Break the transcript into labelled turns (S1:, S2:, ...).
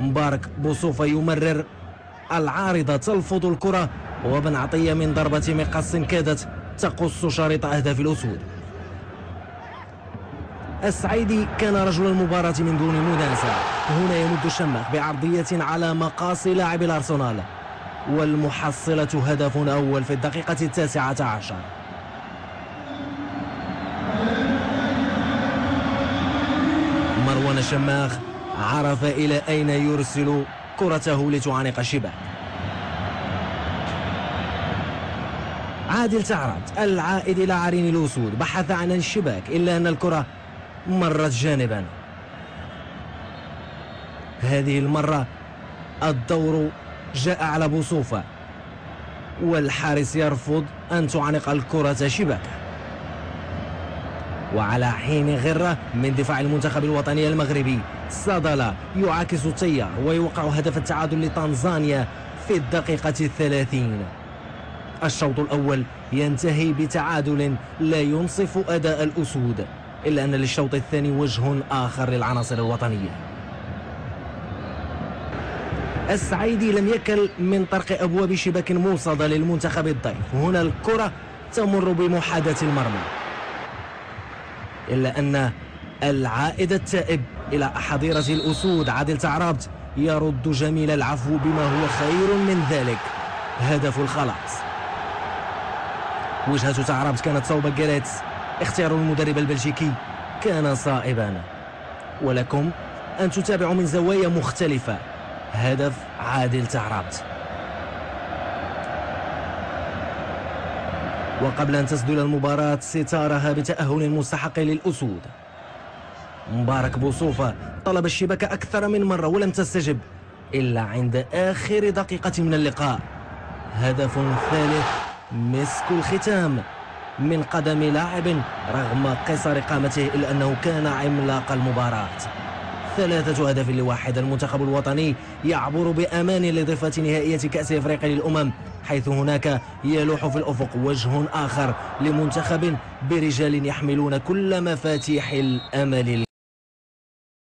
S1: مبارك بوصوفة يمرر. العارضة تلفظ الكرة وبن عطية من ضربة مقص كادت تقص شريط أهداف الأسود. السعيدي كان رجل المباراة من دون منازع. هنا يمد الشماخ بعرضية على مقاصي لاعب الأرسنال. والمحصلة هدف أول في الدقيقة التاسعة عشر. مروان الشماخ عرف إلى أين يرسل كرته لتعانق الشباك. عادل تعرض. العائد إلى عرين الأسود بحث عن الشباك إلا أن الكرة مرت جانبا. هذه المرة الدور جاء على بوصوفة والحارس يرفض أن تعانق الكرة شباكه وعلى حين غرة من دفاع المنتخب الوطني المغربي صدلا يعاكس التيار ويوقع هدف التعادل لتنزانيا في الدقيقة الثلاثين. الشوط الأول ينتهي بتعادل لا ينصف أداء الأسود إلا أن للشوط الثاني وجه آخر للعناصر الوطنية. السعيدي لم يكل من طرق أبواب شباك موصدة للمنتخب الضيف. هنا الكرة تمر بمحاذاة المرمى. إلا أن العائد التائب إلى حظيرة الأسود عادل تعرابت يرد جميل العفو بما هو خير من ذلك. هدف الخلاص. وجهة تعرابت كانت صوب جيريتس اختيار المدرب البلجيكي كان صائبا ولكم أن تتابعوا من زوايا مختلفة. هدف عادل تعرابت. وقبل أن تسدل المباراة ستارها بتأهل مستحق للأسود. مبارك بوصوفة طلب الشبكة أكثر من مرة ولم تستجب إلا عند آخر دقيقة من اللقاء. هدف ثالث مسك الختام من قدم لاعب رغم قصر قامته إلا أنه كان عملاق المباراة. ثلاثة أهداف لواحد. المنتخب الوطني يعبر بأمان لضفة نهائية كأس إفريقيا للأمم حيث هناك يلوح في الأفق وجه آخر لمنتخب برجال يحملون كل مفاتيح الأمل.